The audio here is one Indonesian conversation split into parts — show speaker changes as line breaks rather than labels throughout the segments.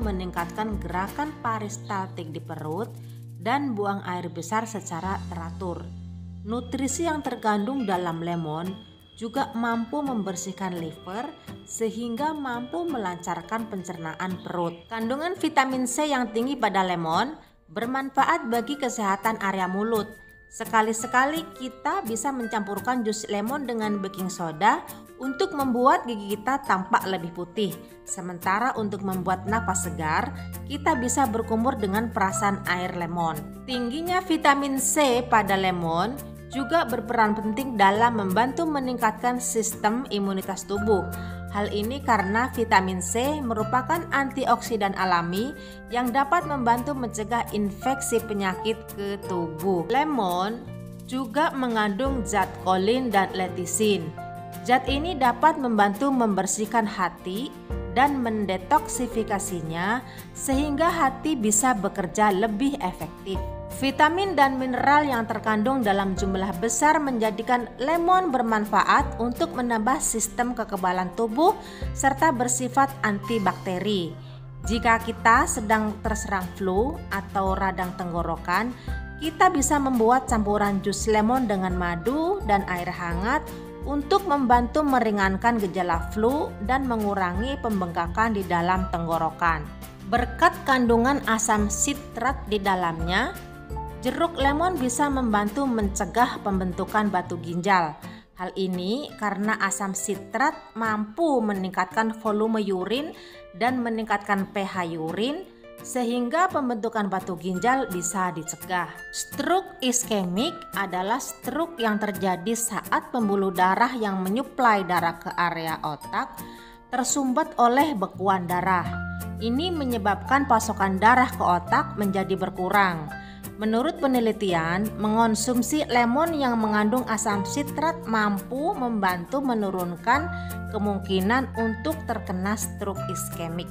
meningkatkan gerakan peristaltik di perut dan buang air besar secara teratur. Nutrisi yang terkandung dalam lemon juga mampu membersihkan liver sehingga mampu melancarkan pencernaan perut. Kandungan vitamin C yang tinggi pada lemon bermanfaat bagi kesehatan area mulut. Sekali-sekali kita bisa mencampurkan jus lemon dengan baking soda untuk membuat gigi kita tampak lebih putih. Sementara untuk membuat nafas segar, kita bisa berkumur dengan perasan air lemon. Tingginya vitamin C pada lemon juga berperan penting dalam membantu meningkatkan sistem imunitas tubuh. Hal ini karena vitamin C merupakan antioksidan alami yang dapat membantu mencegah infeksi penyakit ke tubuh. Lemon juga mengandung zat kolin dan letisin. Zat ini dapat membantu membersihkan hati dan mendetoksifikasinya sehingga hati bisa bekerja lebih efektif. Vitamin dan mineral yang terkandung dalam jumlah besar menjadikan lemon bermanfaat untuk menambah sistem kekebalan tubuh serta bersifat antibakteri. Jika kita sedang terserang flu atau radang tenggorokan, kita bisa membuat campuran jus lemon dengan madu dan air hangat untuk membantu meringankan gejala flu dan mengurangi pembengkakan di dalam tenggorokan. Berkat kandungan asam sitrat di dalamnya, Jeruk lemon bisa membantu mencegah pembentukan batu ginjal. Hal ini karena asam sitrat mampu meningkatkan volume urin dan meningkatkan pH urin sehingga pembentukan batu ginjal bisa dicegah. Stroke iskemik adalah stroke yang terjadi saat pembuluh darah yang menyuplai darah ke area otak tersumbat oleh bekuan darah. Ini menyebabkan pasokan darah ke otak menjadi berkurang Menurut penelitian, mengonsumsi lemon yang mengandung asam sitrat mampu membantu menurunkan kemungkinan untuk terkena stroke iskemik.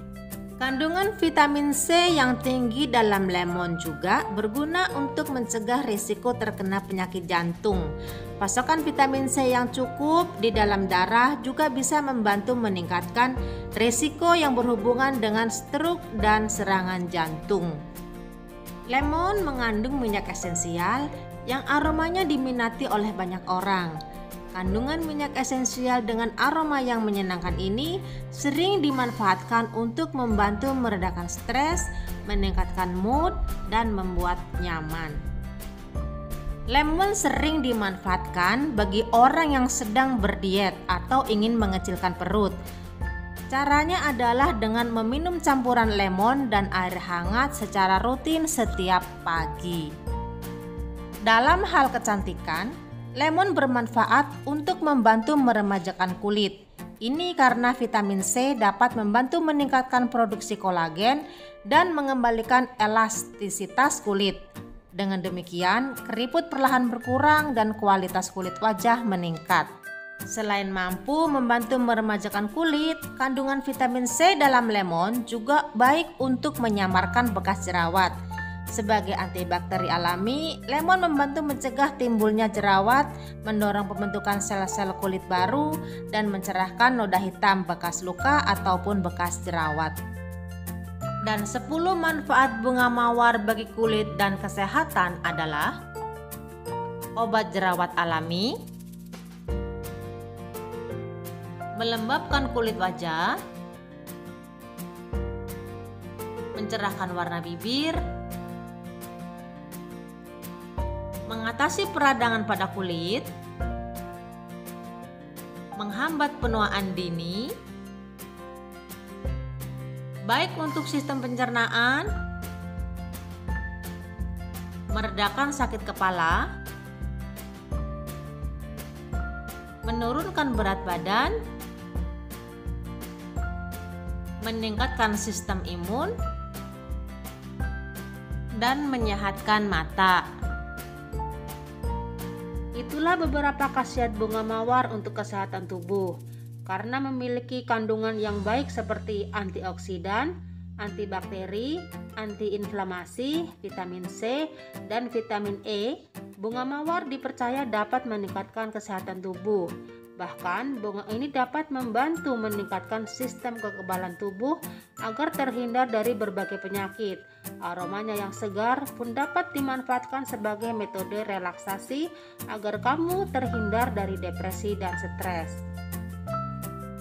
Kandungan vitamin C yang tinggi dalam lemon juga berguna untuk mencegah risiko terkena penyakit jantung. Pasokan vitamin C yang cukup di dalam darah juga bisa membantu meningkatkan risiko yang berhubungan dengan stroke dan serangan jantung. Lemon mengandung minyak esensial yang aromanya diminati oleh banyak orang. Kandungan minyak esensial dengan aroma yang menyenangkan ini sering dimanfaatkan untuk membantu meredakan stres, meningkatkan mood, dan membuat nyaman. Lemon sering dimanfaatkan bagi orang yang sedang berdiet atau ingin mengecilkan perut Caranya adalah dengan meminum campuran lemon dan air hangat secara rutin setiap pagi. Dalam hal kecantikan, lemon bermanfaat untuk membantu meremajakan kulit. Ini karena vitamin C dapat membantu meningkatkan produksi kolagen dan mengembalikan elastisitas kulit. Dengan demikian, keriput perlahan berkurang dan kualitas kulit wajah meningkat. Selain mampu membantu meremajakan kulit, kandungan vitamin C dalam lemon juga baik untuk menyamarkan bekas jerawat. Sebagai antibakteri alami, lemon membantu mencegah timbulnya jerawat, mendorong pembentukan sel-sel kulit baru, dan mencerahkan noda hitam bekas luka ataupun bekas jerawat. Dan 10 manfaat bunga mawar bagi kulit dan kesehatan adalah obat jerawat alami, melembabkan kulit wajah, mencerahkan warna bibir, mengatasi peradangan pada kulit, menghambat penuaan dini, baik untuk sistem pencernaan, meredakan sakit kepala, menurunkan berat badan, meningkatkan sistem imun, dan menyehatkan mata. Itulah beberapa khasiat bunga mawar untuk kesehatan tubuh. Karena memiliki kandungan yang baik seperti antioksidan, antibakteri, antiinflamasi, vitamin C, dan vitamin E, bunga mawar dipercaya dapat meningkatkan kesehatan tubuh Bahkan, bunga ini dapat membantu meningkatkan sistem kekebalan tubuh agar terhindar dari berbagai penyakit. Aromanya yang segar pun dapat dimanfaatkan sebagai metode relaksasi agar kamu terhindar dari depresi dan stres.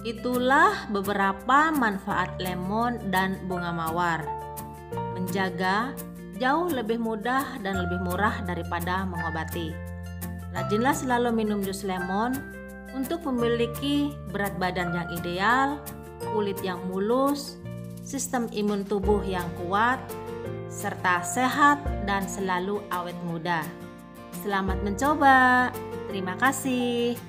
Itulah beberapa manfaat lemon dan bunga mawar. Menjaga jauh lebih mudah dan lebih murah daripada mengobati. Rajinlah selalu minum jus lemon untuk memiliki berat badan yang ideal, kulit yang mulus, sistem imun tubuh yang kuat, serta sehat dan selalu awet muda. Selamat mencoba. Terima kasih.